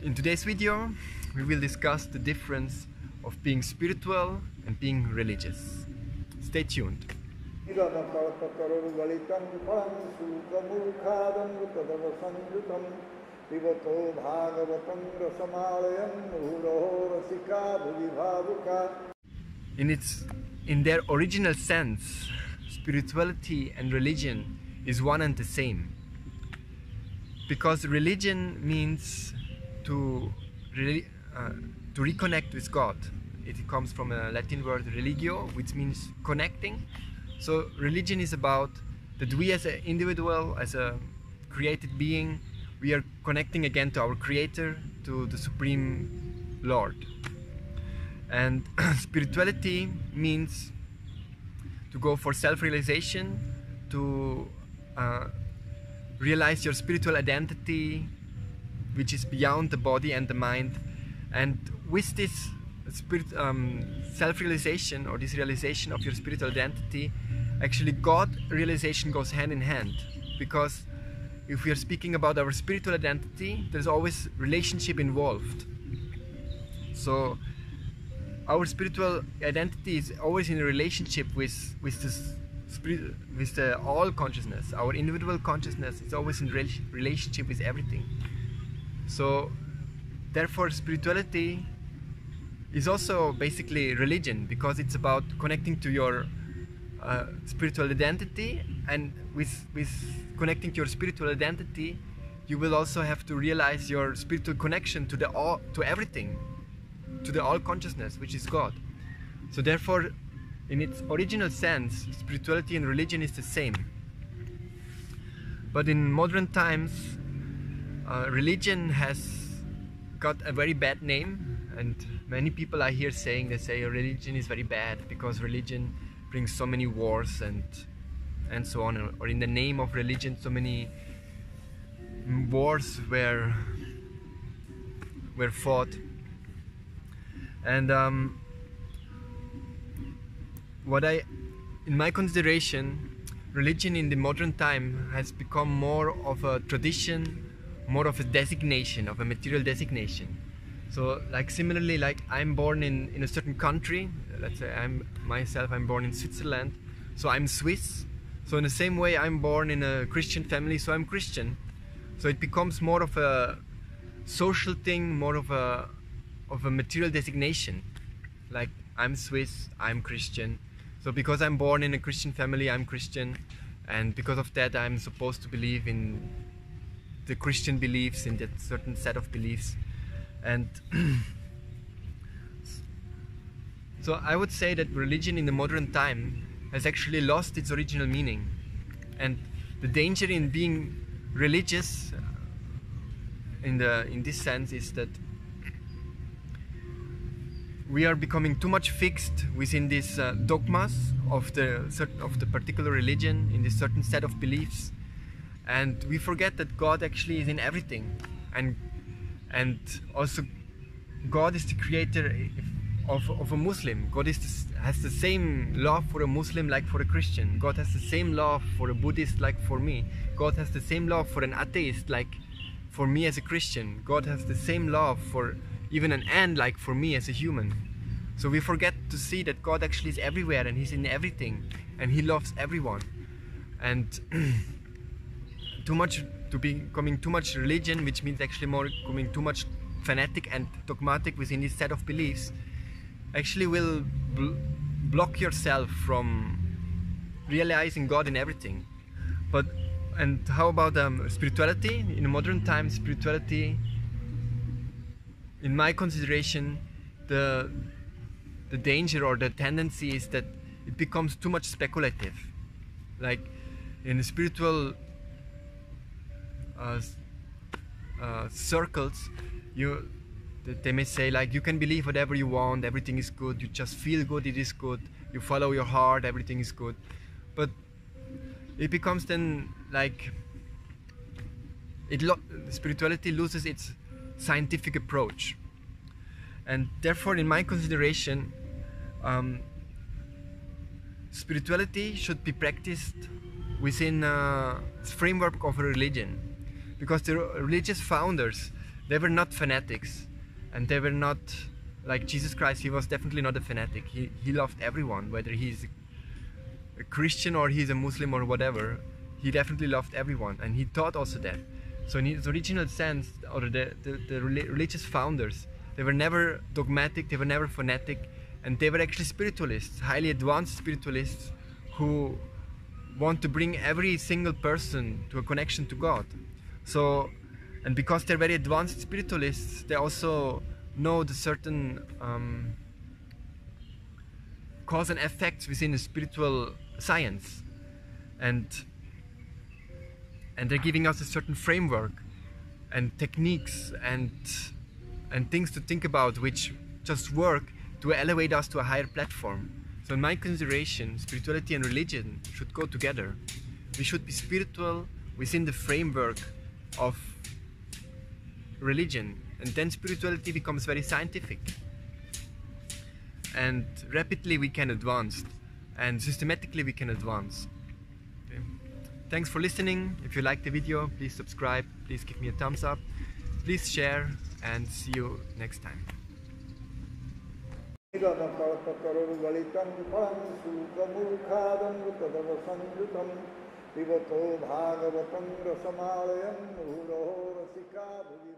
In today's video, we will discuss the difference of being spiritual and being religious. Stay tuned. In its in their original sense, spirituality and religion is one and the same. Because religion means to re, uh, to reconnect with God. It comes from a Latin word religio, which means connecting. So religion is about that we as an individual, as a created being, we are connecting again to our creator, to the supreme Lord. And spirituality means to go for self-realization, to uh, realize your spiritual identity, which is beyond the body and the mind. And with this spirit, um, self-realization or this realization of your spiritual identity, actually God realization goes hand in hand. Because if we are speaking about our spiritual identity, there's always relationship involved. So our spiritual identity is always in a relationship with with this spirit, with the all consciousness. Our individual consciousness is always in rel- relationship with everything. So, therefore, spirituality is also basically religion because it's about connecting to your uh, spiritual identity, and with with connecting to your spiritual identity, you will also have to realize your spiritual connection to the all to everything to the all consciousness, which is God. So, therefore, in its original sense, spirituality and religion is the same. But in modern times, uh, religion has got a very bad name, and many people I hear saying they say religion is very bad because religion brings so many wars and and so on, or in the name of religion, so many wars were were fought. And um, what I, in my consideration, religion in the modern time has become more of a tradition, more of a designation, of a material designation. So, like similarly, like I'm born in in a certain country. Let's say I'm myself. I'm born in Switzerland, so I'm Swiss. So in the same way, I'm born in a Christian family, so I'm Christian. So it becomes more of a social thing, more of a of a material designation. Like I'm Swiss, I'm Christian. So because I'm born in a Christian family, I'm Christian, and because of that, I'm supposed to believe in the Christian beliefs, in that certain set of beliefs, and so I would say that religion in the modern time has actually lost its original meaning, and the danger in being religious, in the in this sense, is that we are becoming too much fixed within these uh, dogmas of the of the particular religion in this certain set of beliefs and we forget that god actually is in everything. And and also god is the creator of, of a muslim. God is the, has the same love for a muslim like for a christian. God has the same love for a buddhist like for me. God has the same love for an atheist like for me as a christian. God has the same love for even an ant like for me as a human. So we forget to see that God actually is everywhere and He's in everything and He loves everyone. And too much to becoming too much religion, which means actually more becoming too much fanatic and dogmatic within this set of beliefs, actually will bl- block yourself from realizing God in everything. But and how about um, spirituality? In modern times, spirituality in my consideration, the the danger or the tendency is that it becomes too much speculative. Like in spiritual circles, you they may say like you can believe whatever you want, everything is good. You just feel good, it is good. You follow your heart, everything is good. But it becomes then like it lo- spirituality loses its scientific approach. And therefore, in my consideration, um, spirituality should be practiced within a framework of a religion. Because the religious founders, they were not fanatics, and they were not like Jesus Christ. He was definitely not a fanatic. He he loved everyone, whether he's a Christian or he's a Muslim or whatever. He definitely loved everyone, and he taught also that. So in his original sense, or the, the, the religious founders, they were never dogmatic, they were never fanatic, and they were actually spiritualists, highly advanced spiritualists who want to bring every single person to a connection to God. So, and because they're very advanced spiritualists, they also know the certain um, cause and effects within the spiritual science, and and they're giving us a certain framework and techniques and and things to think about which just work to elevate us to a higher platform. So in my consideration, spirituality and religion should go together. We should be spiritual within the framework of religion and then spirituality becomes very scientific. And rapidly we can advance and systematically we can advance. Okay. thanks for listening. If you like the video please subscribe. Please give me a thumbs up. Please share and see you next time पिबतो भागवतं रसमालयं भूरो रसिका भुवि